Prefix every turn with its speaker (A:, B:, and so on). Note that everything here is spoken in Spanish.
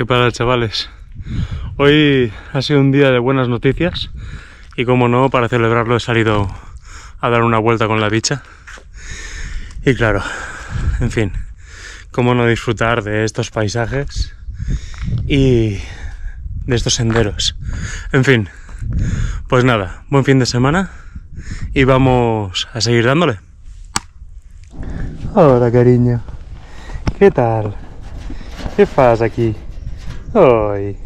A: ¿Qué pasa, chavales? Hoy ha sido un día de buenas noticias y como no, para celebrarlo he salido a dar una vuelta con la bicha. Y claro, en fin, cómo no disfrutar de estos paisajes y de estos senderos. En fin, pues nada, buen fin de semana y vamos a seguir dándole. Hola, cariño. ¿Qué tal? ¿Qué pasa aquí? Hoy.